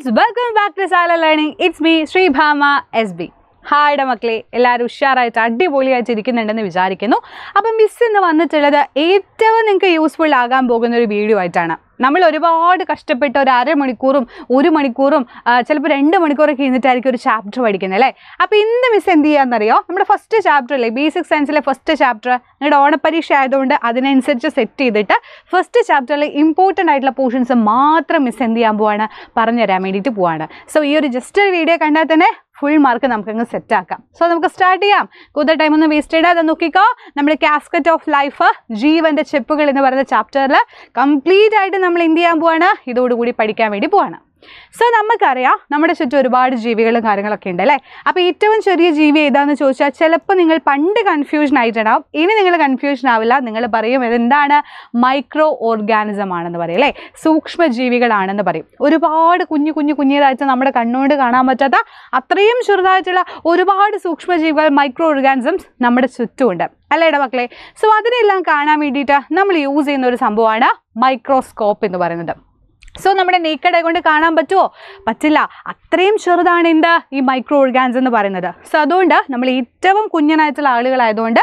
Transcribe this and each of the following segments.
Girls welcome back to Sala learning it's me Sreebhama S B ഹായുടെ മക്കളെ എല്ലാവരും ഉഷാറായിട്ട് അടിപൊളിയായിട്ട് ഇരിക്കുന്നുണ്ടെന്ന് വിചാരിക്കുന്നു. അപ്പം മിസ് ഇന്ന് വന്നിട്ടുള്ളത് ഏറ്റവും നിങ്ങൾക്ക് യൂസ്ഫുൾ ആകാൻ പോകുന്ന ഒരു വീഡിയോ ആയിട്ടാണ്. നമ്മൾ ഒരുപാട് കഷ്ടപ്പെട്ട് ഒരു അരമണിക്കൂറും ഒരു മണിക്കൂറും ചിലപ്പോൾ രണ്ട് മണിക്കൂറൊക്കെ ഇരുന്നിട്ടായിരിക്കും ഒരു ചാപ്റ്റർ പഠിക്കുന്നത് അല്ലേ? അപ്പോൾ ഇന്ന് മിസ് എന്ത് ചെയ്യാന്നറിയോ? നമ്മുടെ ഫസ്റ്റ് ചാപ്റ്റർ അല്ലേ? ബേസിക് സയൻസിലെ ഫസ്റ്റ് ചാപ്റ്റർ നിങ്ങളുടെ ഓണപ്പരീക്ഷ ആയതുകൊണ്ട് അതിനനുസരിച്ച് സെറ്റ് ചെയ്തിട്ട് ഫസ്റ്റ് ചാപ്റ്ററിലെ ഇമ്പോർട്ടന്റ് ആയിട്ടുള്ള പോർഷൻസ് മാത്രം മിസ് എന്ത് ചെയ്യാൻ പോവാണ്? പറഞ്ഞുതരാൻ വേണ്ടിയിട്ട് പോവാണ്. സോ ഈ ഒരു ജസ്റ്റ് ഒരു വീഡിയോ കണ്ടാൽ തന്നെ ഫുൾ മാർക്ക് നമുക്കങ്ങ് സെറ്റ് ആക്കാം. സോ നമുക്ക് സ്റ്റാർട്ട് ചെയ്യാം. കൂടുതൽ ടൈം ഒന്നും വേസ്റ്റ് ചെയ്താൽ നോക്കിക്കോ. നമ്മുടെ കാസ്കറ്റ് ഓഫ് ലൈഫ് ജീവന്റെ ചെപ്പുകൾ എന്ന് പറയുന്ന ചാപ്റ്ററിൽ കംപ്ലീറ്റ് ആയിട്ട് നമ്മൾ എന്ത് ചെയ്യാൻ പോവാണ്? ഇതോടുകൂടി പഠിക്കാൻ വേണ്ടി പോവാണ്. സോ നമുക്കറിയാം നമ്മുടെ ചുറ്റും ഒരുപാട് ജീവികളും കാര്യങ്ങളൊക്കെ ഉണ്ട് അല്ലേ? അപ്പോൾ ഏറ്റവും ചെറിയ ജീവി ഏതാണെന്ന് ചോദിച്ചാൽ ചിലപ്പോൾ നിങ്ങൾ പണ്ട് കൺഫ്യൂഷൻ ആയിട്ടുണ്ടാവും. ഇനി നിങ്ങൾ കൺഫ്യൂഷൻ ആവില്ല. നിങ്ങൾ പറയും ഇതെന്താണ്? മൈക്രോ ഓർഗാനിസം ആണെന്ന് പറയും അല്ലേ? സൂക്ഷ്മ ജീവികളാണെന്ന് പറയും. ഒരുപാട് കുഞ്ഞു കുഞ്ഞു കുഞ്ഞിയതായിട്ട് നമ്മുടെ കണ്ണുകൊണ്ട് കാണാൻ പറ്റാത്ത അത്രയും ചെറുതായിട്ടുള്ള ഒരുപാട് സൂക്ഷ്മജീവികൾ മൈക്രോ ഓർഗാനിസംസ് നമ്മുടെ ചുറ്റുമുണ്ട്. അല്ലേടാ മക്കളെ സോ അതിനെല്ലാം കാണാൻ വേണ്ടിയിട്ട് നമ്മൾ യൂസ് ചെയ്യുന്ന ഒരു സംഭവമാണ് മൈക്രോസ്കോപ്പ് എന്ന് പറയുന്നത്. സോ നമ്മുടെ നീക്കട കൊണ്ട് കാണാൻ പറ്റുമോ പറ്റില്ല. അത്രയും ചെറുതാണ് എന്താ? ഈ മൈക്രോ ഓർഗാൻസ് എന്ന് പറയുന്നത്. സോ അതുകൊണ്ട് നമ്മൾ ഏറ്റവും കുഞ്ഞനായിട്ടുള്ള ആളുകളായതുകൊണ്ട്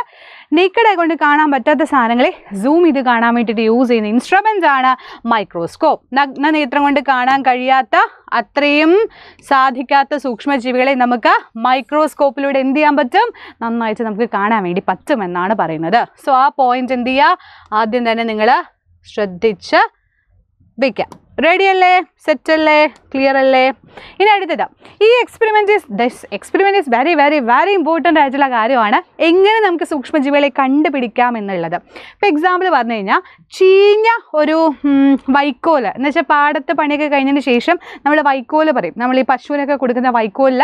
നീക്കട കൊണ്ട് കാണാൻ പറ്റാത്ത സാധനങ്ങളെ സൂം ചെയ്ത് കാണാൻ വേണ്ടിയിട്ട് യൂസ് ചെയ്യുന്ന ഇൻസ്ട്രുമെന്റ് ആണ് മൈക്രോസ്കോപ്പ് നഗ്ന നേത്രം കൊണ്ട് കാണാൻ കഴിയാത്ത അത്രയും സാധിക്കാത്ത സൂക്ഷ്മജീവികളെ നമുക്ക് മൈക്രോസ്കോപ്പിലൂടെ എന്ത് ചെയ്യാൻ പറ്റും? നന്നായിട്ട് നമുക്ക് കാണാൻ വേണ്ടി പറ്റുമെന്നാണ് പറയുന്നത്. സോ ആ പോയിന്റ് എന്ത് ചെയ്യുക? ആദ്യം തന്നെ നിങ്ങൾ ശ്രദ്ധിച്ച് വയ്ക്കാം റെഡി അല്ലേ സെറ്റ് അല്ലേ ക്ലിയർ അല്ലേ ഇനി അടുത്തത്. ഈ experiment is this experiment is very very very important ആയിട്ടുള്ള കാര്യമാണ്. എങ്ങനെ നമുക്ക് സൂക്ഷ്മജീവികളെ കണ്ടുപിടിക്കാം എന്നുള്ളത്. ഇപ്പോൾ എക്സാമ്പിൾ പറഞ്ഞു കഴിഞ്ഞാൽ ചീഞ്ഞ ഒരു വൈക്കോൽ. എന്ന് വെച്ചാൽ പാടത്ത് പണിയൊക്കെ കഴിഞ്ഞതിന് ശേഷം നമ്മൾ വൈക്കോൽ പറയും. നമ്മൾ ഈ പശുവിനൊക്കെ കൊടുക്കുന്ന വൈക്കോലിൽ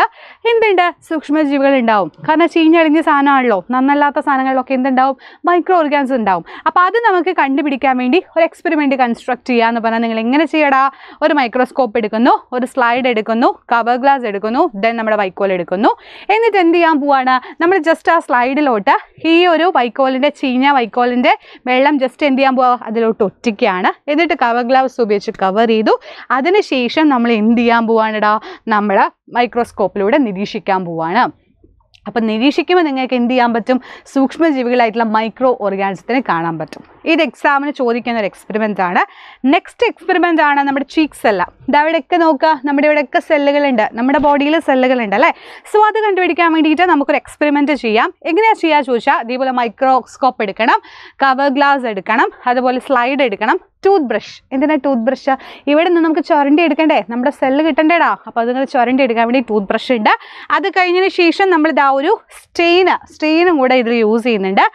എന്തുണ്ട്? സൂക്ഷ്മജീവികൾ ഉണ്ടാവും. കാരണം ചീഞ്ഞടിഞ്ഞ സാധനമാണല്ലോ. നന്നല്ലാത്ത സാധനങ്ങളിലൊക്കെ എന്തുണ്ടാവും? മൈക്രോ ഓർഗാൻസ് ഉണ്ടാവും. അപ്പോൾ അത് നമുക്ക് കണ്ടുപിടിക്കാൻ വേണ്ടി ഒരു എക്സ്പെരിമെന്റ് കൺസ്ട്രക്ട് ചെയ്യുക എന്ന് പറഞ്ഞാൽ നിങ്ങൾ എങ്ങനെ ചെയ്യടാ ഒരു മൈക്രോസ്കോപ്പ് എടുക്കുന്നു ഒരു സ്ലൈഡ് എടുക്കുന്നു കവർ ഗ്ലാസ് എടുക്കുന്നു ദെൻ നമ്മുടെ വൈക്കോൽ എടുക്കുന്നു. എന്നിട്ട് എന്ത് ചെയ്യാൻ പോവാണ്? നമ്മൾ ജസ്റ്റ് ആ സ്ലൈഡിലോട്ട് ഈ ഒരു വൈക്കോലിന്റെ ചീഞ്ഞ വൈക്കോലിന്റെ വെള്ളം ജസ്റ്റ് എന്ത് ചെയ്യാൻ പോവാ? അതിലോട്ട് ഒറ്റിക്കുകയാണ്. എന്നിട്ട് കവർ ഗ്ലൗസ് ഉപയോഗിച്ച് കവർ ചെയ്തു. അതിനുശേഷം നമ്മൾ എന്ത് ചെയ്യാൻ പോവാണെടാ? നമ്മൾ മൈക്രോസ്കോപ്പിലൂടെ നിരീക്ഷിക്കാൻ പോവാണ്. അപ്പം നിരീക്ഷിക്കുമ്പോൾ നിങ്ങൾക്ക് എന്ത് ചെയ്യാൻ പറ്റും? സൂക്ഷ്മജീവികളായിട്ടുള്ള മൈക്രോ ഓർഗാനിസത്തിനെ കാണാൻ പറ്റും. ഇത് എക്സാമിന് ചോദിക്കുന്ന ഒരു എക്സ്പെരിമെന്റ് ആണ്. നെക്സ്റ്റ് എക്സ്പെരിമെന്റ് ആണ് നമ്മുടെ ചീക്ക് സെല്ല ഇതവിടെയൊക്കെ നോക്കുക. നമ്മുടെ ഇവിടെയൊക്കെ സെല്ലുകളുണ്ട് നമ്മുടെ ബോഡിയിൽ സെല്ലുകളുണ്ട് അല്ലേ? സോ അത് കണ്ടുപിടിക്കാൻ വേണ്ടിയിട്ട് നമുക്കൊരു എക്സ്പെരിമെന്റ് ചെയ്യാം. എങ്ങനെയാണ് ചെയ്യുക ചോദിച്ചാൽ അതേപോലെ മൈക്രോസ്കോപ്പ് എടുക്കണം കവർ ഗ്ലാസ് എടുക്കണം അതുപോലെ സ്ലൈഡ് എടുക്കണം. ടൂത്ത് ബ്രഷ് എന്തിനാ ടൂത്ത് ബ്രഷ് ഇവിടെ നിന്ന് നമുക്ക് ചുരണ്ടി എടുക്കണ്ടേ? നമ്മുടെ സെല്ല് കിട്ടണ്ടേടാ. അപ്പോൾ അത് നിങ്ങൾ ചുരണ്ടി എടുക്കാൻ വേണ്ടി ടൂത്ത് ബ്രഷ് ഉണ്ട്. അത് കഴിഞ്ഞതിന് ശേഷം നമ്മൾ ഇതാ ഒരു സ്റ്റെയിന് സ്റ്റെയിനും കൂടെ ഇതിൽ യൂസ് ചെയ്യുന്നുണ്ട്.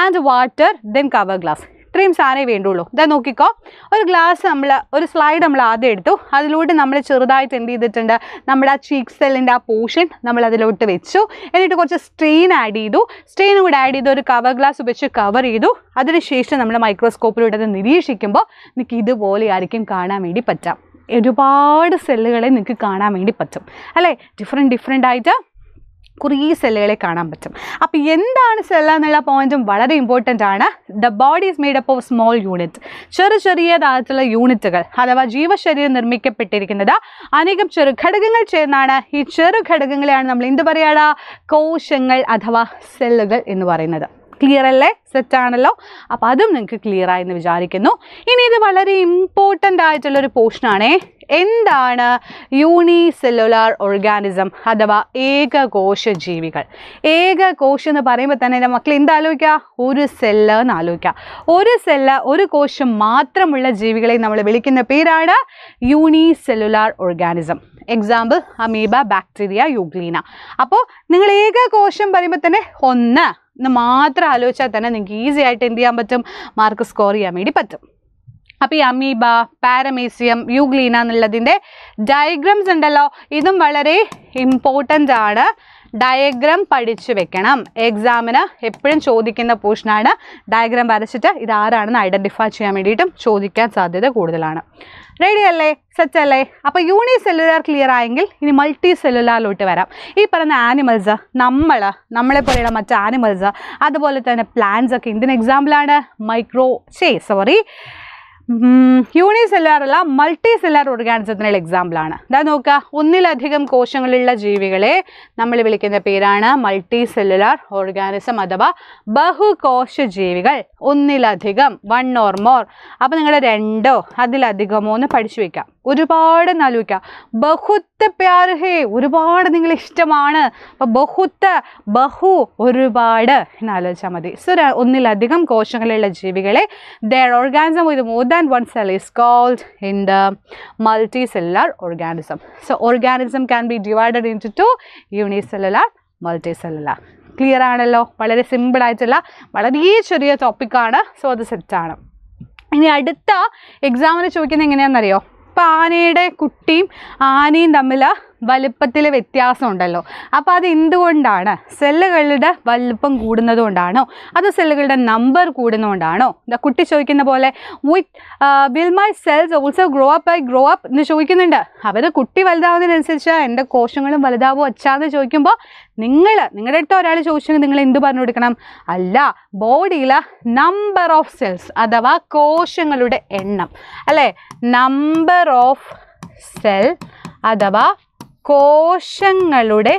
And water then cover glass ഇത്രയും സാധനമേ വേണ്ടുള്ളൂ. ഇതാ നോക്കിക്കോ ഒരു ഗ്ലാസ് നമ്മൾ ഒരു സ്ലൈഡ് നമ്മൾ ആദ്യം എടുത്തു. അതിലൂടെ നമ്മൾ ചെറുതായിട്ട് എന്ത് ചെയ്തിട്ടുണ്ട് നമ്മുടെ ആ ചീക്ക് സെല്ലിന്റെ ആ പോർഷൻ നമ്മൾ അതിലോട്ട് വെച്ചു. എന്നിട്ട് കുറച്ച് സ്ട്രെയിൻ ആഡ് ചെയ്തു. സ്ട്രെയിൻ കൂടെ ആഡ് ചെയ്ത് ഒരു കവർ ഗ്ലാസ് ഉപയോഗിച്ച് കവർ ചെയ്തു. അതിനുശേഷം നമ്മൾ മൈക്രോസ്കോപ്പിലൂടെ അത് നിരീക്ഷിക്കുമ്പോൾ നിങ്ങൾക്ക് ഇതുപോലെ ആയിരിക്കും കാണാൻ വേണ്ടി പറ്റാം. ഒരുപാട് സെല്ലുകളെ നിങ്ങൾക്ക് കാണാൻ വേണ്ടി പറ്റും. അല്ലേ? ഡിഫറെന്റ് ഡിഫറെന്റ് ആയിട്ട് കുറേ സെല്ലുകളെ കാണാൻ പറ്റും. അപ്പോൾ എന്താണ് സെല്ല എന്നുള്ള പോയിന്റും വളരെ ഇമ്പോർട്ടന്റ് ആണ്. The body is made up of small unit ചെറു ചെറിയ തരത്തിലുള്ള യൂണിറ്റുകൾ അഥവാ ജീവശരീരം നിർമ്മിക്കപ്പെട്ടിരിക്കുന്നത് അനേകം ചെറു ഘടകങ്ങൾ ചേർന്നാണ്. ഈ ചെറു ഘടകങ്ങളെയാണ് നമ്മൾ എന്ത് പറയാടാ കോശങ്ങൾ അഥവാ സെല്ലുകൾ എന്ന് പറയുന്നത്. ക്ലിയർ അല്ലേ? സെറ്റ് ആണല്ലോ? അപ്പോൾ അതും നിങ്ങൾക്ക് ക്ലിയർ ആയെന്ന് വിചാരിക്കുന്നു. ഇനി ഇത് വളരെ ഇമ്പോർട്ടന്റ് ആയിട്ടുള്ളൊരു പോർഷനാണേ എന്താണ് യൂണിസെല്ലുലാർ ഓർഗാനിസം അഥവാ ഏകകോശ ജീവികൾ ഏകകോശം എന്ന് പറയുമ്പോൾ തന്നെ എന്റെ മക്കൾ എന്താലോചിക്കുക ഒരു സെല്ല് എന്ന് ആലോചിക്കുക ഒരു സെല്ല് ഒരു കോശം മാത്രമുള്ള ജീവികളെ നമ്മൾ വിളിക്കുന്ന പേരാണ് unicellular organism example amoeba bacteria euglena അപ്പോൾ നിങ്ങൾ ഏകകോശം പറയുമ്പോൾ തന്നെ ഒന്ന് എന്ന് മാത്രം ആലോചിച്ചാൽ തന്നെ നിങ്ങൾക്ക് ഈസി ആയിട്ട് എന്ത് ചെയ്യാൻ പറ്റും? മാർക്ക് സ്കോർ ചെയ്യാൻ വേണ്ടി പറ്റും. അപ്പോൾ ഈ അമീബ പാരമീസിയം യുഗ്ലീന എന്നുള്ളതിന്റെ ഡയഗ്രംസ് ഉണ്ടല്ലോ. ഇതും വളരെ ഇമ്പോർട്ടന്റ് ആണ്. ഡയഗ്രാം പഠിച്ചു വെക്കണം. എക്സാമിന് എപ്പോഴും ചോദിക്കുന്ന പോർഷനാണ് ഡയഗ്രാം വരച്ചിട്ട് ഇത് ആരാണെന്ന് ഐഡന്റിഫൈ ചെയ്യാൻ വേണ്ടിയിട്ടും ചോദിക്കാൻ സാധ്യത കൂടുതലാണ്. റെഡി അല്ലേ? സെറ്റ് അല്ലേ? അപ്പോൾ യൂണി സെല്ലുലാർ ക്ലിയർ ആയെങ്കിൽ ഇനി മൾട്ടി സെല്ലുലാറിലോട്ട് വരാം. ഈ പറയുന്ന ആനിമൽസ് നമ്മൾ നമ്മളെ പോലെയുള്ള മറ്റ് ആനിമൽസ് അതുപോലെ തന്നെ പ്ലാന്റ്സ് ഒക്കെ എന്തിന് എക്സാമ്പിളാണ് മൈക്രോ ചേ സോറി യൂണിസെല്ലാർ അല്ല മൾട്ടി സെല്ലാർ ഓർഗാനിസത്തിനുള്ള എക്സാമ്പിളാണ് ഇതാ നോക്കുക ഒന്നിലധികം കോശങ്ങളുള്ള ജീവികളെ നമ്മൾ വിളിക്കുന്ന പേരാണ് മൾട്ടി സെല്ലുലാർ ഓർഗാനിസം അഥവാ ബഹുകോശ ജീവികൾ. ഒന്നിലധികം വൺ ഓർ മോർ അപ്പോൾ നിങ്ങൾ രണ്ടോ അതിലധികമോ എന്ന് പഠിച്ചു വെക്കാം. ഒരുപാട് നാലുവയ്ക്കാം ബഹുത്ത് പ്യാർ ഹേ ഒരുപാട് നിങ്ങൾ ഇഷ്ടമാണ്. അപ്പോൾ ബഹുത്ത് ബഹു ഒരുപാട് എന്ന് ആലോചിച്ചാൽ മതി. സോ ഒന്നിലധികം കോശങ്ങളുള്ള ജീവികളെ ദർ ഓർഗാനിസം ഒരു more cell is called in the multicellular organism so organism can be divided into unicellular multicellular clear ആണല്ലോ? വളരെ സിമ്പിൾ ആയിട്ടുള്ള വളരെ ചെറിയ ടോപ്പിക്കാണ് സോ അത് സെറ്റാണ് ഇനി അടുത്ത എക്സാമിന് ചോദിക്കുന്നത് എങ്ങനെയാണെന്നറിയോ? ഇപ്പം ആനയുടെ കുട്ടിയും ആനയും തമ്മിൽ വലുപ്പത്തിൽ വ്യത്യാസം ഉണ്ടല്ലോ അപ്പോൾ അത് എന്തുകൊണ്ടാണ്? സെല്ലുകളുടെ വലുപ്പം കൂടുന്നത് കൊണ്ടാണോ അതോ സെല്ലുകളുടെ നമ്പർ കൂടുന്നതുകൊണ്ടാണോ? എന്താ കുട്ടി ചോദിക്കുന്ന പോലെ will my cells also grow up I grow up എന്ന് ചോദിക്കുന്നുണ്ട്. അവർ കുട്ടി വലുതാവുന്നതിനനുസരിച്ച് എന്റെ കോശങ്ങളും വലുതാവോ അച്ചാന്ന് ചോദിക്കുമ്പോൾ നിങ്ങൾ നിങ്ങളുടെ അടുത്ത് ഒരാൾ ചോദിച്ചെങ്കിൽ നിങ്ങൾ എന്ത് പറഞ്ഞു കൊടുക്കണം? അല്ല ബോഡിയിൽ നമ്പർ ഓഫ് സെൽസ് അഥവാ കോശങ്ങളുടെ എണ്ണം. അല്ലേ? നമ്പർ ഓഫ് സെൽ അഥവാ കോശങ്ങളുടെ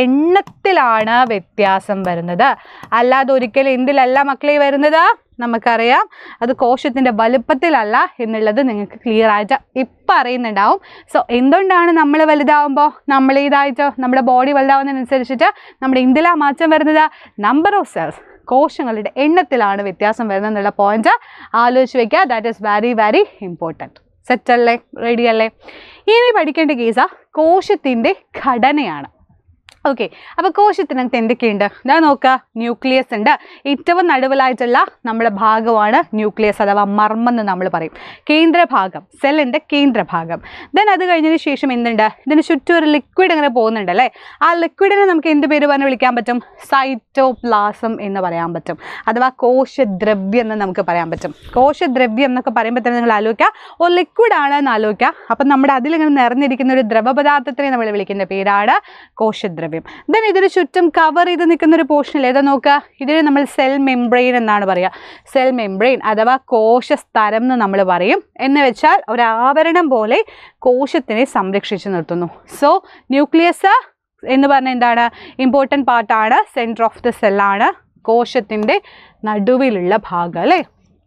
എണ്ണത്തിലാണ് വ്യത്യാസം വരുന്നത്. അല്ലാതെ ഒരിക്കലും എന്തിലല്ല മക്കളെ വരുന്നത്? നമുക്കറിയാം. അത് കോശത്തിന്റെ വലുപ്പത്തിലല്ല എന്നുള്ളത് നിങ്ങൾക്ക് ക്ലിയർ ആയിട്ട് ഇപ്പം അറിയുന്നുണ്ടാവും. സോ എന്തുകൊണ്ടാണ് നമ്മൾ വലുതാവുമ്പോൾ നമ്മൾ ഇതായിട്ട് നമ്മുടെ ബോഡി വലുതാവുന്നതിനനുസരിച്ചിട്ട് നമ്മുടെ എന്തിലാ മാറ്റം വരുന്നത്? നമ്പർ ഓഫ് സെൽസ് കോശങ്ങളുടെ എണ്ണത്തിലാണ് വ്യത്യാസം വരുന്നത് എന്നുള്ള പോയിന്റ് ആലോചിച്ച് വെക്കുക. That is very very important സെറ്റല്ലേ? റെഡിയല്ലേ? ഇനി പഠിക്കേണ്ട കേസാ കോശത്തിന്റെ ഘടനയാണ്. ഓക്കെ അപ്പോൾ കോശത്തിനകത്ത് എന്തൊക്കെയുണ്ട്? ഞാൻ നോക്കുക ന്യൂക്ലിയസ് ഉണ്ട്. ഏറ്റവും നടുവിലായിട്ടുള്ള നമ്മുടെ ഭാഗമാണ് ന്യൂക്ലിയസ് അഥവാ മർമ്മം എന്ന് നമ്മൾ പറയും. കേന്ദ്രഭാഗം സെല്ലിന്റെ കേന്ദ്രഭാഗം. ദെൻ അത് കഴിഞ്ഞതിന് ശേഷം എന്തുണ്ട്? ഇതിന് ചുറ്റും ഒരു ലിക്വിഡ് ഇങ്ങനെ പോകുന്നുണ്ട് അല്ലേ? ആ ലിക്വിഡിനെ നമുക്ക് എന്ത് പേര് പറഞ്ഞ് വിളിക്കാൻ പറ്റും? സൈറ്റോപ്ലാസം എന്ന് പറയാൻ പറ്റും. അഥവാ കോശദ്രവ്യം എന്ന് നമുക്ക് പറയാൻ പറ്റും. കോശദ്രവ്യം എന്നൊക്കെ പറയുമ്പോൾ തന്നെ നിങ്ങൾ ആലോചിക്കുക. ഓ ലിക്വിഡ് ആണ് എന്ന് ആലോചിക്കുക. അപ്പം നമ്മുടെ അതിലിങ്ങനെ നിറഞ്ഞിരിക്കുന്ന ഒരു ദ്രവപദാർത്ഥത്തിനെ നമ്മൾ വിളിക്കുന്ന പേരാണ് കോശദ്രവ്യം. ദെൻ ഇതിന് ചുറ്റും കവർ ചെയ്ത് നിൽക്കുന്ന ഒരു പോർഷനിൽ ഏതാ നോക്കുക? ഇതിന് നമ്മൾ സെൽ മെംബ്രെയിൻ എന്നാണ് പറയുക. സെൽ മെംബ്രെയിൻ അഥവാ കോശസ്തരം എന്ന് നമ്മൾ പറയും. എന്ന് വെച്ചാൽ ഒരു ആവരണം പോലെ കോശത്തിനെ സംരക്ഷിച്ചു നിർത്തുന്നു. സോ ന്യൂക്ലിയസ് എന്ന് പറഞ്ഞ എന്താണ്? ഇമ്പോർട്ടന്റ് പാർട്ടാണ് സെന്റർ ഓഫ് ദ സെല്ലാണ് കോശത്തിന്റെ നടുവിലുള്ള ഭാഗം അല്ലേ?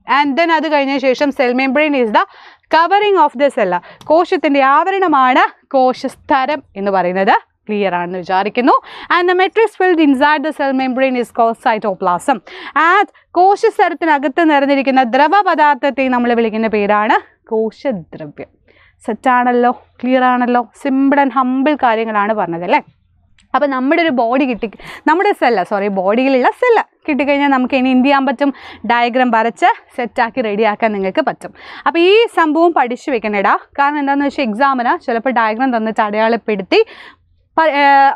ആൻഡ് ദെൻ അത് കഴിഞ്ഞ ശേഷം cell membrane is the covering of the cell കോശത്തിന്റെ ആവരണമാണ് കോശസ്തരം എന്ന് പറയുന്നത്. ക്ലിയർ ആണെന്ന് വിചാരിക്കുന്നു. And the matrix filled inside the cell membrane is cos cytoplasm and കോശസ്തരത്തിനകത്ത് നിറഞ്ഞിരിക്കുന്ന ദ്രവപദാർത്ഥത്തെ നമ്മൾ വിളിക്കുന്ന പേരാണ് കോശദ്രവ്യം. സെറ്റാണല്ലോ ക്ലിയർ ആണല്ലോ? സിമ്പിൾ ആൻഡ് ഹമ്പിൾ കാര്യങ്ങളാണ് പറഞ്ഞത് അല്ലേ? അപ്പോൾ നമ്മുടെ ഒരു ബോഡി കിട്ടി നമ്മുടെ സെല്ല സോറി ബോഡിയിലുള്ള സെല്ല കിട്ടിക്കഴിഞ്ഞാൽ നമുക്ക് ഇനി എന്ത് ചെയ്യാൻ പറ്റും? ഡയഗ്രാം വരച്ച് സെറ്റാക്കി റെഡിയാക്കാൻ നിങ്ങൾക്ക് പറ്റും. അപ്പോൾ ഈ സംഭവം പഠിച്ചു വെക്കണേടാ. കാരണം എന്താണെന്ന് വെച്ചാൽ എക്സാമിന് ചിലപ്പോൾ ഡയഗ്രാം തന്നിട്ട് അടയാളപ്പെടുത്തി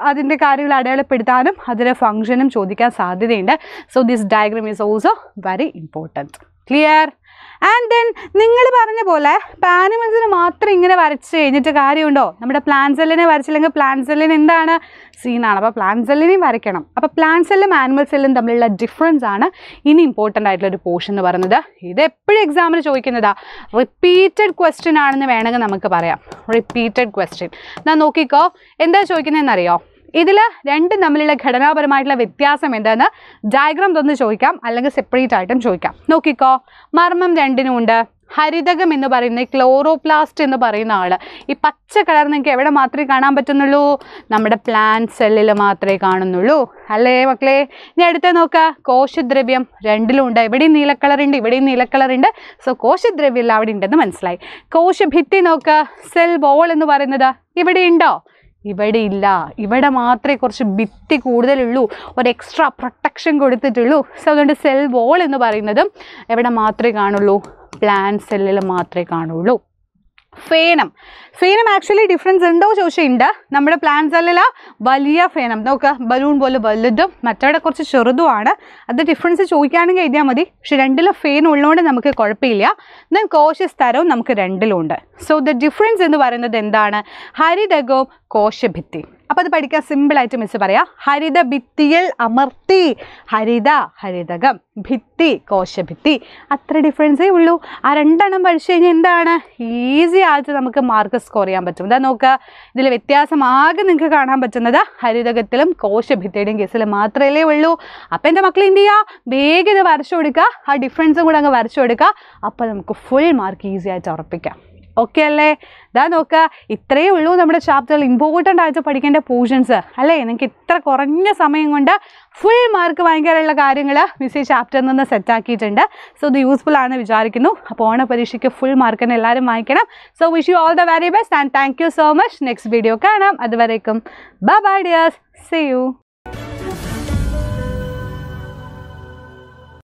അതിന്റെ കാര്യങ്ങൾ അടയാളപ്പെടുത്താനും അതിന്റെ ഫങ്ഷനും ചോദിക്കാൻ സാധ്യതയുണ്ട്. So this diagram is also very important clear and then നിങ്ങൾ പറഞ്ഞ പോലെ പാനിമൽസിന് മാത്രം ഇങ്ങനെ വരച്ച് കഴിഞ്ഞിട്ട് കാര്യമുണ്ടോ? നമ്മുടെ പ്ലാൻ സെല്ലിനെ വരച്ചില്ലെങ്കിൽ പ്ലാൻ സെല്ലിന് എന്താണ് സീനാണ് അപ്പോൾ പ്ലാൻ സെല്ലിനെയും വരയ്ക്കണം. അപ്പോൾ പ്ലാൻ സെല്ലും ആനിമൽ സെല്ലും തമ്മിലുള്ള ഡിഫറൻസ് ആണ് ഇനി ഇമ്പോർട്ടന്റ് ആയിട്ടുള്ള ഒരു പോർഷൻ എന്ന് പറയുന്നത്. ഇത് എപ്പോഴും എക്സാമിന് ചോദിക്കുന്നതാ. റിപ്പീറ്റഡ് ക്വസ്റ്റ്യൻ ആണെന്ന് വേണമെങ്കിൽ നമുക്ക് പറയാം. റിപ്പീറ്റഡ് ക്വസ്റ്റ്യൻ എന്നാൽ നോക്കിക്കോ. എന്താ ചോദിക്കുന്നതെന്നറിയോ? ഇതിൽ രണ്ടും തമ്മിലുള്ള ഘടനാപരമായിട്ടുള്ള വ്യത്യാസം എന്താണെന്ന് ഡയഗ്രാം തന്ന് ചോദിക്കാം അല്ലെങ്കിൽ സെപ്പറേറ്റ് ആയിട്ടും ചോദിക്കാം. നോക്കിക്കോ മർമ്മം രണ്ടിനും ഉണ്ട്. ഹരിതകം എന്ന് പറയുന്ന ക്ലോറോപ്ലാസ്റ്റ് എന്ന് പറയുന്ന ആൾ ഈ പച്ച കളർ നിങ്ങൾക്ക് എവിടെ മാത്രമേ കാണാൻ പറ്റുന്നുള്ളൂ? നമ്മുടെ പ്ലാന്റ് സെല്ലിൽ മാത്രമേ കാണുന്നുള്ളൂ. അല്ലേ മക്കളെ? ഇനി അടുത്ത നോക്കുക കോശദ്രവ്യം രണ്ടിലും ഉണ്ട്. എവിടെയും നീലക്കളർ ഉണ്ട് ഇവിടെയും നീലക്കളർ ഉണ്ട്. സോ കോശദ്രവ്യം അവിടെ ഉണ്ടെന്ന് മനസ്സിലായി. കോശഭിത്തി നോക്കുക സെൽ ബോൾ എന്ന് പറയുന്നത് ഇവിടെ ഉണ്ടോ? ഇവിടെ ഇല്ല. ഇവിടെ മാത്രമേ കുറച്ച് ഭിത്തി കൂടുതലുള്ളൂ. ഒരു എക്സ്ട്രാ പ്രൊട്ടക്ഷൻ കൊടുത്തിട്ടുള്ളൂ. സോ അതുകൊണ്ട് സെൽ വോൾ എന്ന് പറയുന്നത് എവിടെ മാത്രമേ കാണുള്ളൂ? പ്ലാൻ സെല്ലിൽ മാത്രമേ കാണുള്ളൂ. ഫേനം. ഫേനം ആക്ച്വലി ഡിഫറൻസ് ഉണ്ടോ ചോദിച്ചുണ്ട് നമ്മുടെ പ്ലാൻ സെല്ലില വലിയ ഫേനം. നോക്കുക ബലൂൺ പോലെ വലുതും മറ്റവിടെ കുറച്ച് ചെറുതുമാണ് അത് ഡിഫറൻസ് ചോദിക്കുകയാണെങ്കിൽ എഴുതിയാൽ മതി. പക്ഷെ രണ്ടിലും ഫേൻ ഉള്ളതുകൊണ്ട് നമുക്ക് കുഴപ്പമില്ല. ദെൻ കോശ സ്ഥലവും നമുക്ക് രണ്ടിലുണ്ട്. സോ ദ ഡിഫറൻസ് എന്ന് പറയുന്നത് എന്താണ്? ഹരിതകവും കോശഭിത്തി. അപ്പോൾ അത് പഠിക്കാൻ സിമ്പിളായിട്ട് മിസ് പറയാം. ഹരിത ഭിത്തിയിൽ അമർത്തി. ഹരിത ഹരിതകം. ഭിത്തി കോശഭിത്തി. അത്ര ഡിഫറൻസേ ഉള്ളൂ. ആ രണ്ടെണ്ണം പഠിച്ചു കഴിഞ്ഞാൽ എന്താണ്? ഈസി ആയിട്ട് നമുക്ക് മാർക്ക് സ്കോർ ചെയ്യാൻ പറ്റും. ഇതാ നോക്കുക ഇതിൽ വ്യത്യാസം ആകെ നിങ്ങൾക്ക് കാണാൻ പറ്റുന്നത് ഹരിതകത്തിലും കോശഭിത്തിയുടെയും കേസിൽ മാത്രമല്ലേ ഉള്ളൂ. അപ്പം എന്റെ മക്കൾ എന്ത് ചെയ്യുക വേഗം ഇത് വരച്ചു കൊടുക്കുക. ആ ഡിഫറൻസും കൂടെ അങ്ങ് വരച്ചു കൊടുക്കുക. അപ്പോൾ നമുക്ക് ഫുൾ മാർക്ക് ഈസി ആയിട്ട് ഉറപ്പിക്കാം. ഓക്കെ അല്ലേ? ഇതാ നോക്കുക ഇത്രയേ ഉള്ളൂ നമ്മുടെ ചാപ്റ്ററിൽ ഇമ്പോർട്ടന്റ് ആയിട്ട് പഠിക്കേണ്ട പോർഷൻസ് അല്ലേ? നിങ്ങൾക്ക് ഇത്ര കുറഞ്ഞ സമയം കൊണ്ട് ഫുൾ മാർക്ക് വാങ്ങിക്കാനുള്ള കാര്യങ്ങൾ മിസ് ഈ ചാപ്റ്ററിൽ നിന്ന് സെറ്റ് ആക്കിയിട്ടുണ്ട്. സോ ഇത് യൂസ്ഫുൾ ആണെന്ന് വിചാരിക്കുന്നു. അപ്പോൾ ഓണ പരീക്ഷയ്ക്ക് ഫുൾ മാർക്കിന് എല്ലാവരും വാങ്ങിക്കണം. So wish you all the very best and thank you so much next video കാണാം. അതുവരേക്കും bye bye dears see you